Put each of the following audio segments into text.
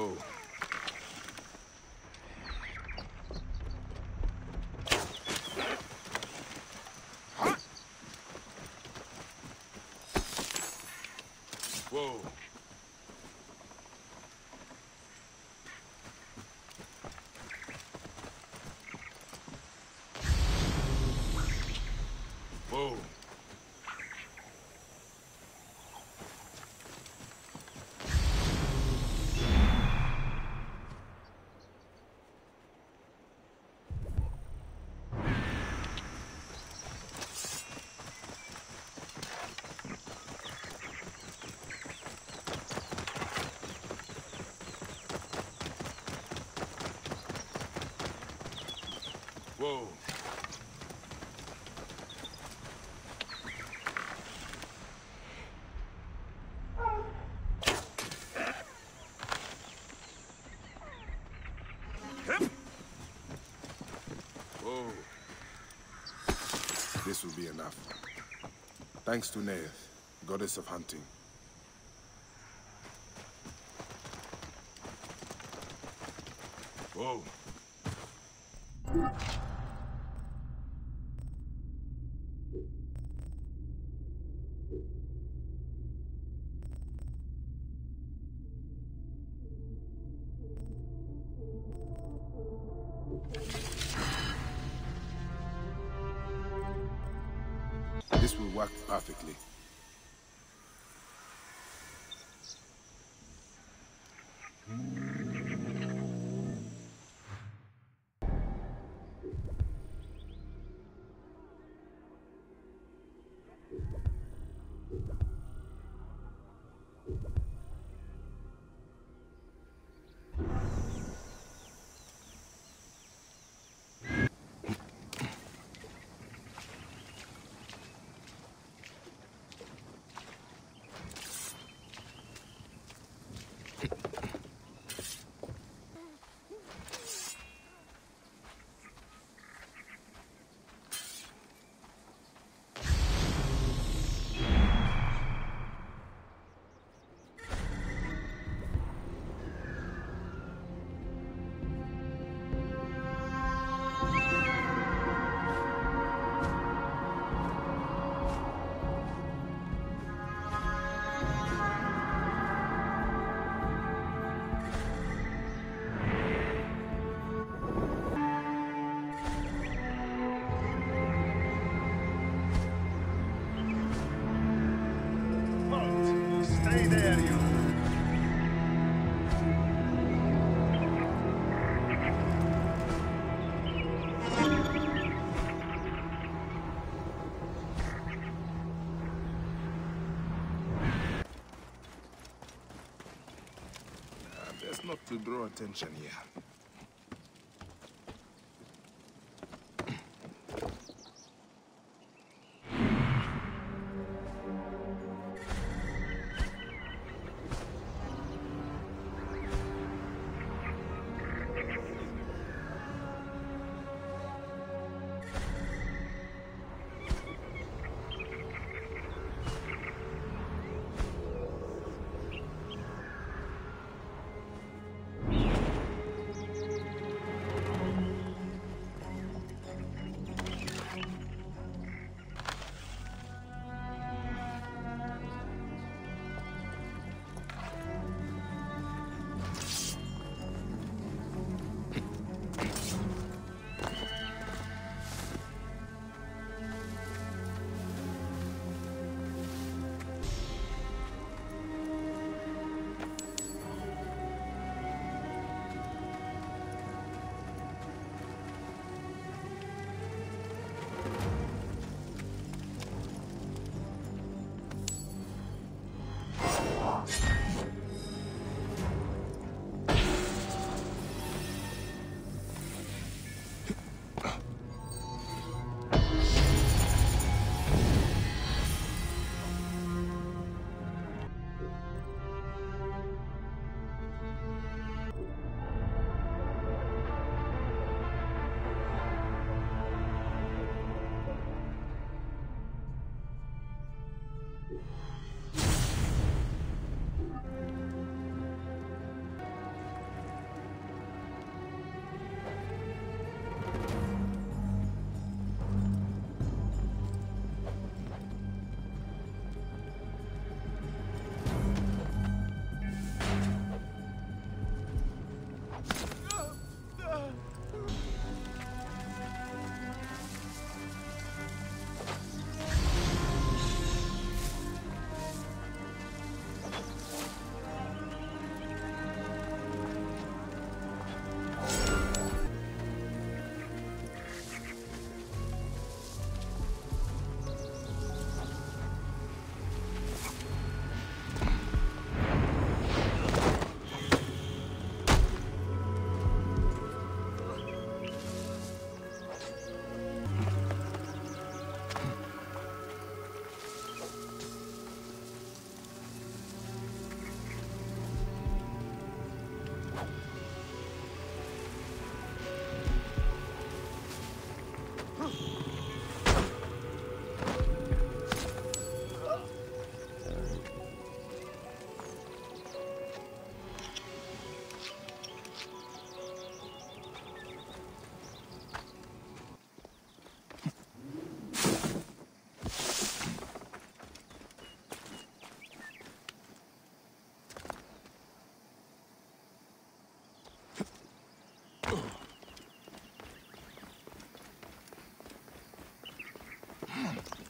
Whoa. Whoa. Whoa. Whoa. Whoa. This will be enough. Thanks to Neith, goddess of hunting. Whoa. This will work perfectly. To draw attention here. Hmm.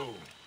Boom.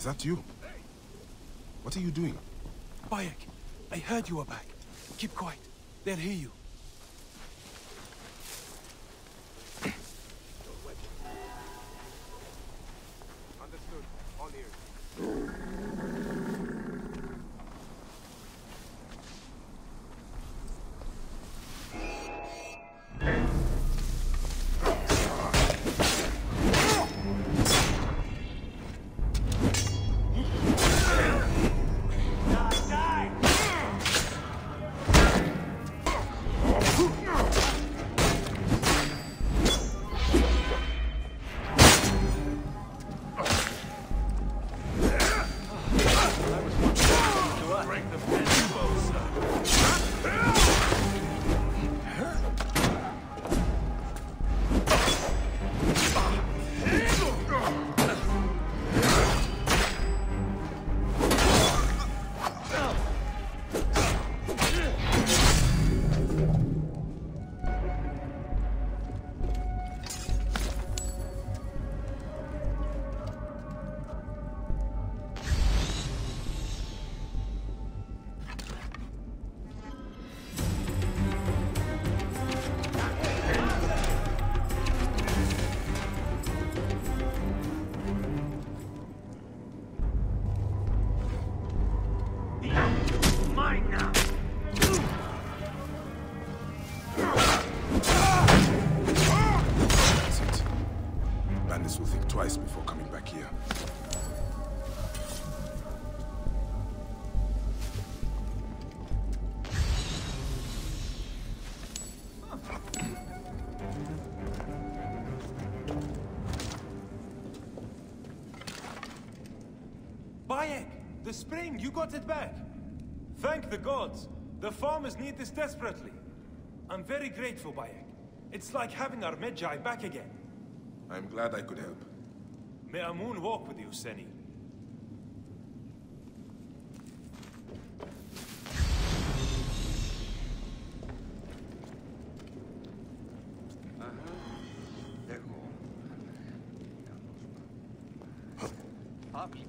Is that you? What are you doing? Bayek, I heard you were back. Keep quiet. They'll hear you. Bayek! The spring! You got it back! Thank the gods! The farmers need this desperately. I'm very grateful, Bayek. It's like having our Medjay back again. I'm glad I could help. May Amun walk with you, Seni.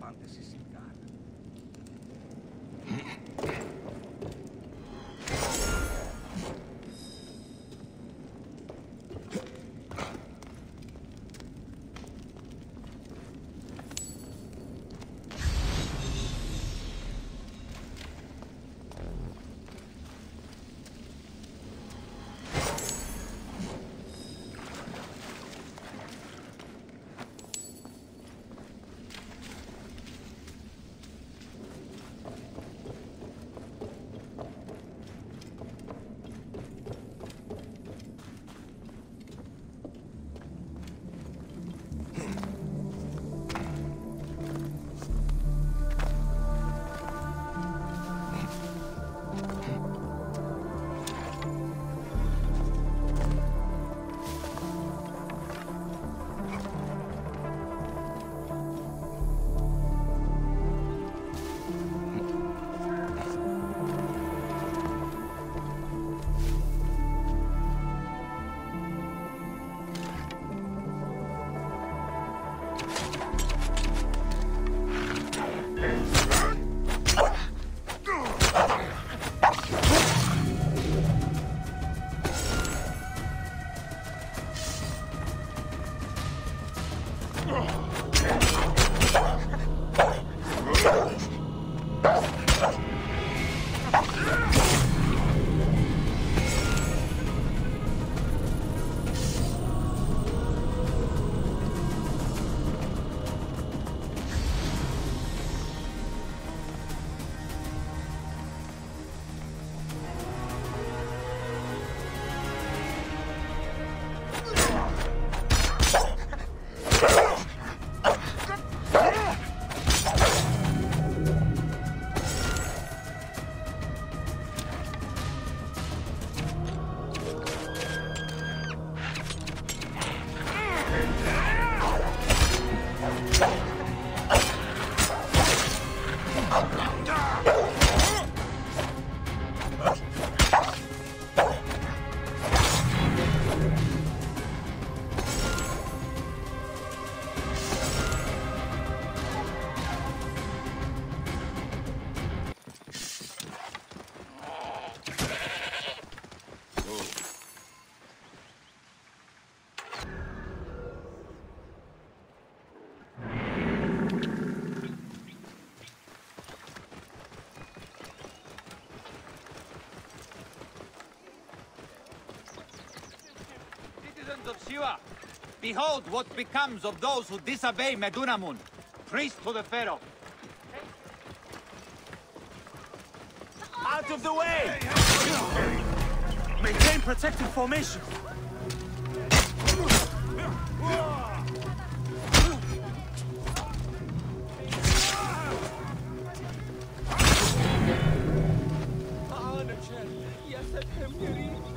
Pantas e cigarro. Siwa. Behold what becomes of those who disobey Medunamun, priest to the Pharaoh. Out of the way! Maintain protective formation! Yes, I can hear you.